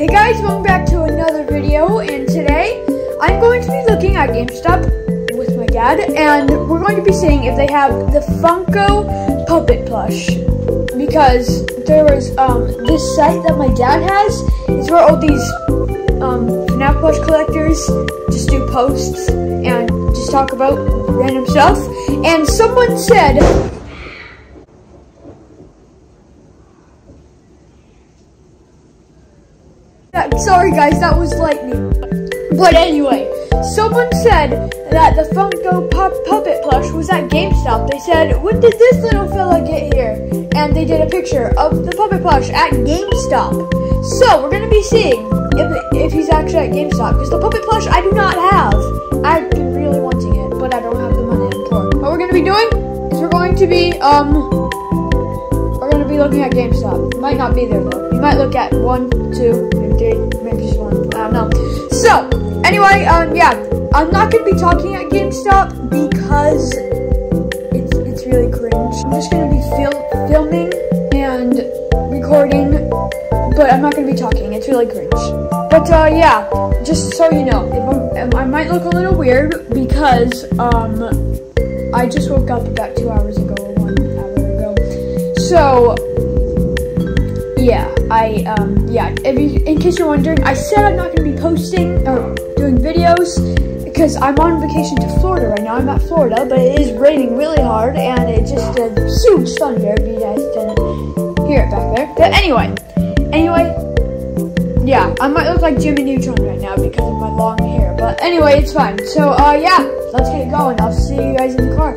Hey guys, welcome back to another video, and today I'm going to be looking at GameStop with my dad, and we're going to be seeing if they have the Funko Puppet plush. Because there was um, this site that my dad has, it's where all these um, FNAF plush collectors just do posts and just talk about random stuff. And someone said Sorry guys, that was lightning. But anyway, someone said that the Funko Pop Puppet plush was at GameStop. They said, when did this little fella get here? And they did a picture of the Puppet plush at GameStop. So, we're going to be seeing if, if he's actually at GameStop. Because the Puppet plush I do not have. I've been really wanting it, but I don't have the money for it. What we're going to be doing is we're going to be, um, we're going to be looking at GameStop. Might not be there though. You might look at one, two, maybe just one. I don't know. So, anyway, um, yeah, I'm not gonna be talking at GameStop because it's it's really cringe. I'm just gonna be fil filming and recording, but I'm not gonna be talking. It's really cringe. But uh, yeah, just so you know, if i might look a little weird because um, I just woke up about two hours ago one hour ago. So yeah, I, um, yeah, you, in case you're wondering, I said I'm not going to be posting or doing videos because I'm on vacation to Florida right now. I'm at Florida, but it is raining really hard and it's just a huge thunder if you guys didn't hear it back there. But anyway, anyway, yeah, I might look like Jimmy Neutron right now because of my long hair. But anyway, it's fine. So, uh, yeah, let's get going. I'll see you guys in the car.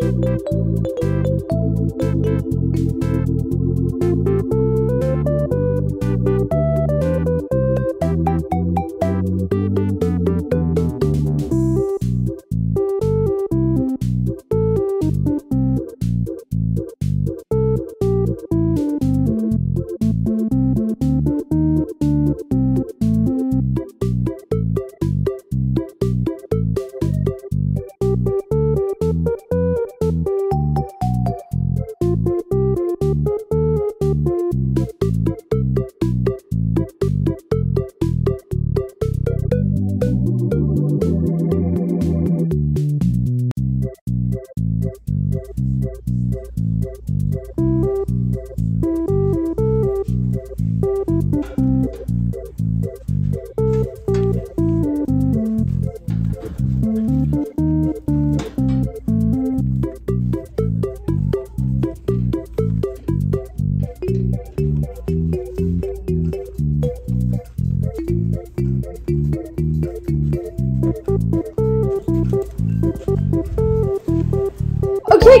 Thank you.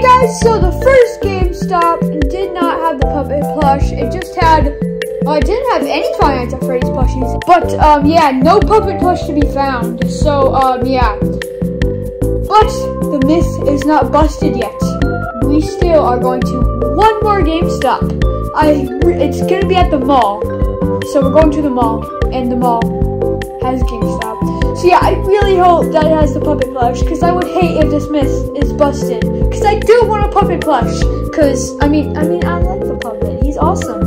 Guys, so the first GameStop did not have the puppet plush. It just had, well, it didn't have any Five Nights at Freddy's plushies. But, um, yeah, no puppet plush to be found. So, um, yeah. But the myth is not busted yet. We still are going to one more GameStop. I, it's gonna be at the mall. So we're going to the mall, and the mall has GameStop. So yeah, I really hope that it has the puppet plush, because I would hate if this myth is busted. Because I do want a puppet plush. Because, I mean, I mean, I like the puppet. He's awesome.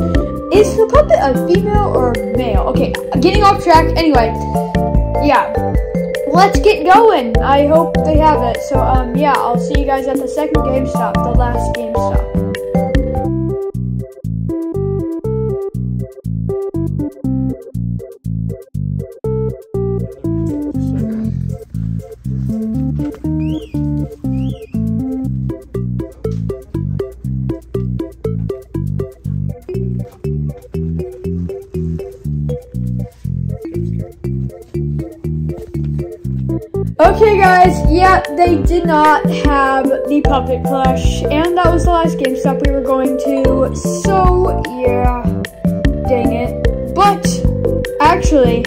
Is the puppet a female or a male? Okay, getting off track. Anyway, yeah. Let's get going. I hope they have it. So, um, yeah, I'll see you guys at the second GameStop, the last GameStop. Okay guys, yeah, they did not have the puppet plush, and that was the last GameStop we were going to, so yeah, dang it. But, actually,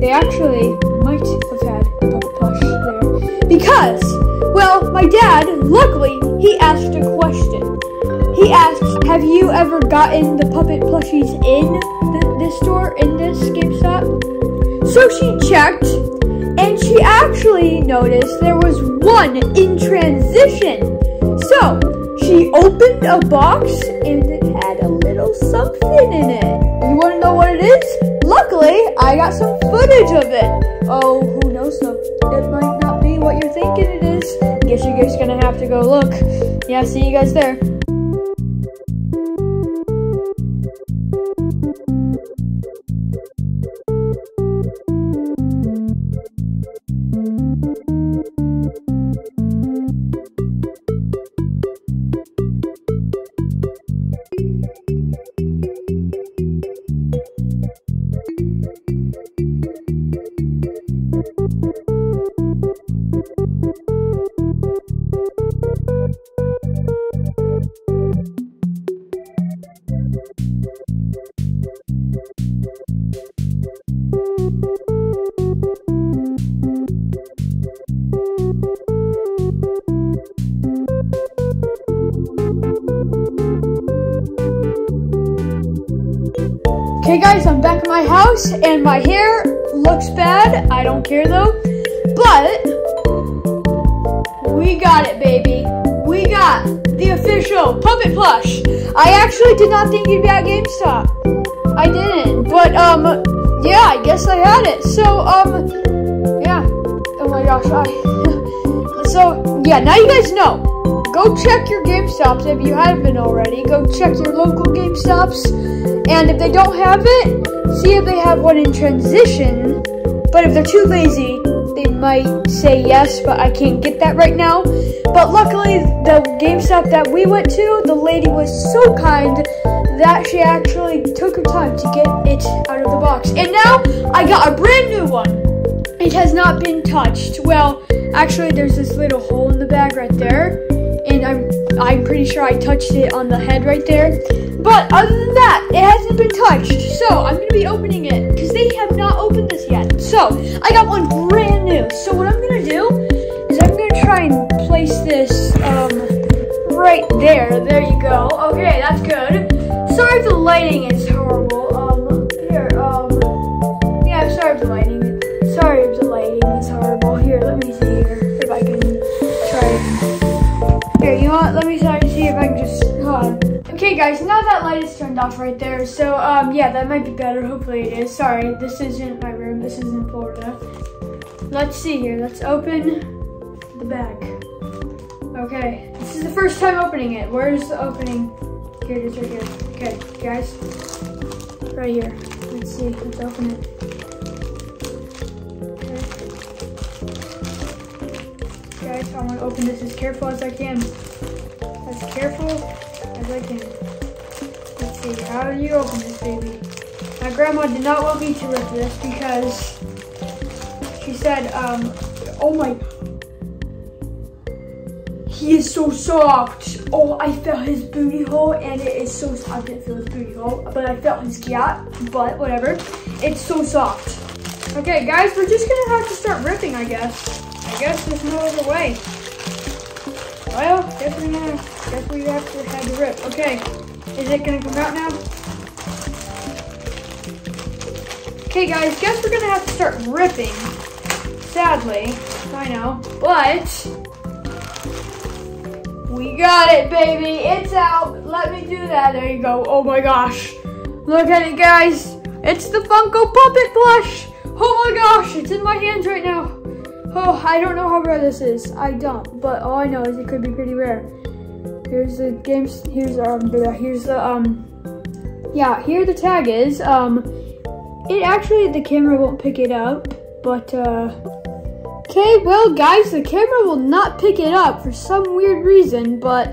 they actually might have had a puppet plush there, because, well, my dad, luckily, he asked a question. He asked, have you ever gotten the puppet plushies in the, this store, in this GameStop? So she checked, she actually noticed there was one in transition. So she opened a box and it had a little something in it. You want to know what it is? Luckily, I got some footage of it. Oh, who knows though? It might not be what you're thinking it is. I guess you're just gonna have to go look. Yeah, see you guys there. Okay guys, I'm back at my house and my hair looks bad. I don't care though. But we got it, baby. We got the official puppet plush. I actually did not think you'd be at GameStop. I didn't. But um yeah, I guess I had it. So um yeah. Oh my gosh, I so yeah, now you guys know. Go check your GameStops if you haven't been already. Go check your local GameStops and if they don't have it, see if they have one in transition. But if they're too lazy, they might say yes, but I can't get that right now. But luckily, the GameStop that we went to, the lady was so kind that she actually took her time to get it out of the box. And now, I got a brand new one. It has not been touched. Well, actually, there's this little hole in the bag right there. And I'm, I'm pretty sure I touched it on the head right there. But other than that, it hasn't been touched. So I'm going to be opening it because they have not opened this yet. So I got one brand new. So what I'm going to do is I'm going to try and place this um, right there. There you go. Okay, that's good. Sorry if the lighting is horrible. Um, here, um, yeah, sorry if the lighting, sorry if the lighting is horrible. Here, let me see here if I can try. Here, you want? Let me try Okay guys, now that light is turned off right there, so um, yeah, that might be better, hopefully it is. Sorry, this isn't my room, this is in Florida. Let's see here, let's open the bag. Okay, this is the first time opening it. Where's the opening? Here it is right here. Okay, guys, right here. Let's see, let's open it. Okay. Guys, I want to open this as careful as I can. As careful as I can. Let's see, how do you open this baby? My grandma did not want me to rip this because she said, um, oh my, he is so soft. Oh, I felt his booty hole and it is so, soft. I didn't feel his booty hole, but I felt his cat, but whatever. It's so soft. Okay, guys, we're just gonna have to start ripping, I guess. I guess there's no other way. Well, guess guess we have to have to rip. Okay, is it gonna come out now? Okay, guys, guess we're gonna have to start ripping. Sadly, I know, but we got it, baby. It's out. Let me do that. There you go. Oh my gosh, look at it, guys. It's the Funko Puppet Plush. Oh my gosh, it's in my hands right now. Oh, I don't know how rare this is. I don't, but all I know is it could be pretty rare. Here's the games. Here's um. Here's the um. Yeah, here the tag is. Um, it actually the camera won't pick it up, but uh. Okay, well guys, the camera will not pick it up for some weird reason, but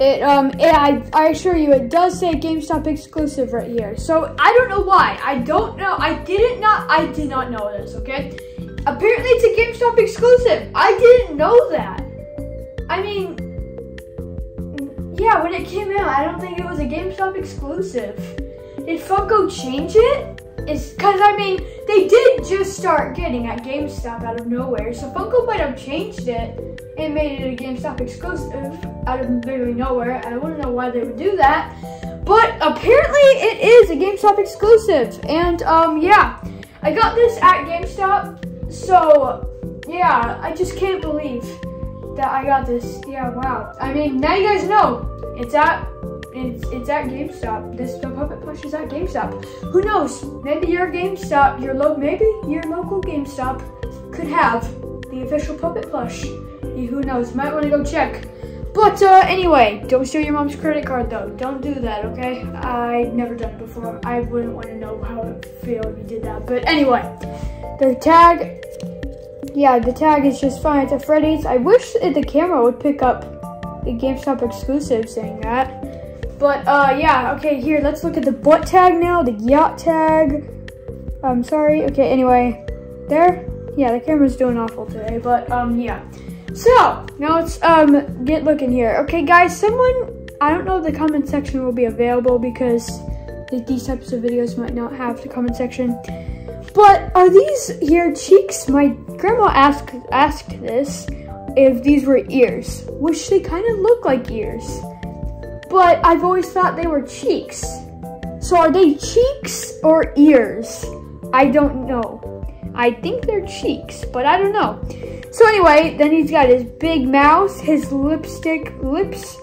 it um it, I I assure you it does say GameStop exclusive right here. So I don't know why. I don't know. I didn't not I did not know this. Okay. Apparently it's a GameStop exclusive. I didn't know that. I mean, yeah, when it came out, I don't think it was a GameStop exclusive. Did Funko change it? Is because I mean they did just start getting at GameStop out of nowhere, so Funko might have changed it and made it a GameStop exclusive out of literally nowhere. I wouldn't know why they would do that, but apparently it is a GameStop exclusive, and um yeah, I got this at GameStop, so yeah, I just can't believe that I got this. Yeah, wow. I mean, now you guys know it's at it's it's at GameStop. This the puppet plush is at GameStop. Who knows? Maybe your GameStop, your lo maybe your local GameStop could have the official puppet plush. who knows? Might want to go check. But uh, anyway, don't steal your mom's credit card though. Don't do that, okay? I've never done it before. I wouldn't want to know how it feel if you did that. But anyway, the tag, yeah, the tag is just fine. It's a Freddy's. I wish the camera would pick up the GameStop exclusive saying that. But uh, yeah, okay, here, let's look at the butt tag now, the yacht tag. I'm sorry, okay, anyway, there. Yeah, the camera's doing awful today, but um, yeah. So, now let's um, get looking here. Okay, guys, someone, I don't know the comment section will be available because these types of videos might not have the comment section. But are these your cheeks? My grandma asked asked this if these were ears, which they kind of look like ears but I've always thought they were cheeks. So are they cheeks or ears? I don't know. I think they're cheeks, but I don't know. So anyway, then he's got his big mouth, his lipstick lips,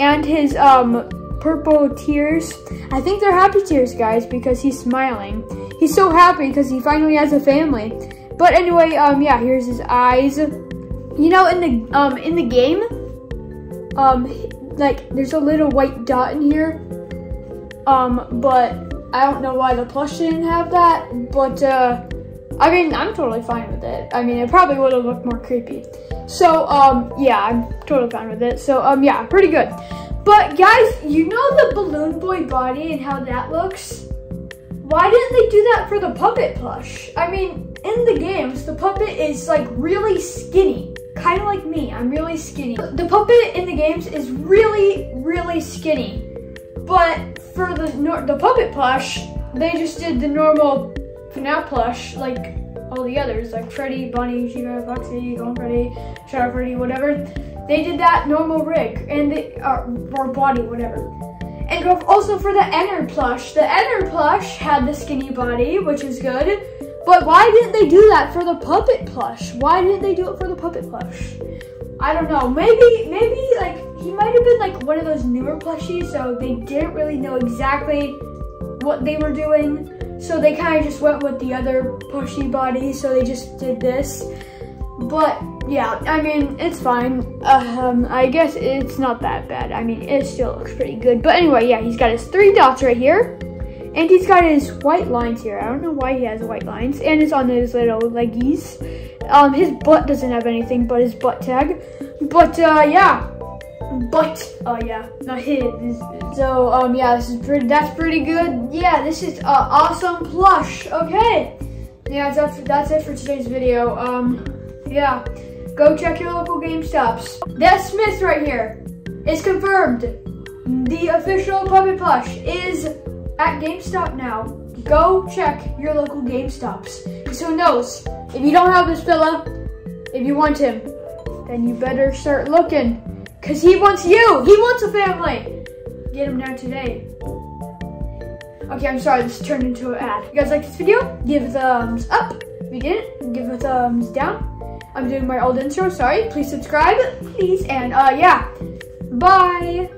and his um purple tears. I think they're happy tears, guys, because he's smiling. He's so happy because he finally has a family. But anyway, um, yeah, here's his eyes. You know, in the um in the game, um, like there's a little white dot in here. Um, but I don't know why the plush didn't have that, but uh, I mean, I'm totally fine with it. I mean, it probably would have looked more creepy. So, um, yeah, I'm totally fine with it. So, um, yeah, pretty good. But guys, you know the Balloon Boy body and how that looks? Why didn't they do that for the puppet plush? I mean, in the games, the puppet is like really skinny kind of like me. I'm really skinny. The puppet in the games is really, really skinny. But for the the puppet plush, they just did the normal FNAF plush, like all the others, like Freddy, Bonnie, Chica, Foxy, Golden Freddy, Shadow Freddy, whatever. They did that normal rig, and they, uh, or body, whatever. And also for the Ennard plush, the Ennard plush had the skinny body, which is good. But why didn't they do that for the puppet plush? Why didn't they do it for the puppet plush? I don't know. Maybe, maybe like he might have been like one of those newer plushies, so they didn't really know exactly what they were doing. So they kind of just went with the other pushy body, so they just did this. But yeah, I mean, it's fine. Um, I guess it's not that bad. I mean, it still looks pretty good. But anyway, yeah, he's got his three dots right here. And he's got his white lines here. I don't know why he has white lines. And it's on his little leggies. Um, his butt doesn't have anything but his butt tag. But, uh, yeah. But, oh, yeah, not his. So, um, yeah, this is pretty, that's pretty good. Yeah, this is, uh, awesome plush. Okay. Yeah, that's, that's it for today's video. Um, yeah. Go check your local GameStops. That Smith right here is confirmed. The official puppet plush is at GameStop now. Go check your local GameStops. Who knows, if you don't have this fella, if you want him, then you better start looking. Because he wants you. He wants a family. Get him now today. Okay, I'm sorry, this turned into an ad. You guys like this video, give a thumbs up. If you didn't, give a thumbs down. I'm doing my old intro, sorry. Please subscribe, please. And uh, yeah, bye.